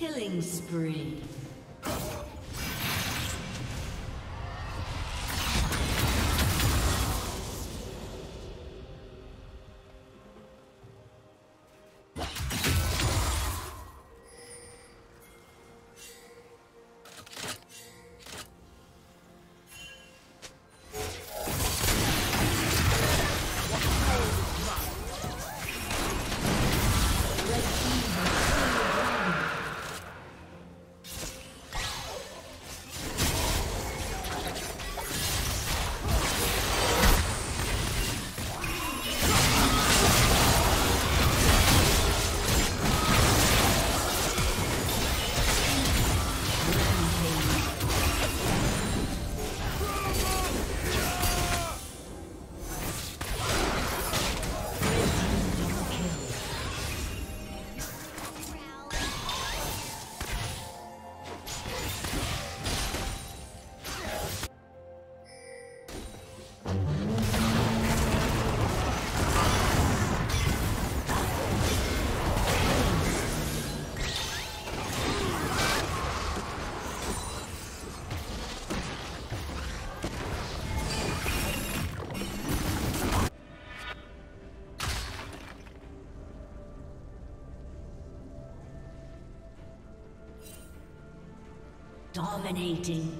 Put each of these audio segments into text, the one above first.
Killing spree. Dominating.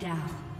Down.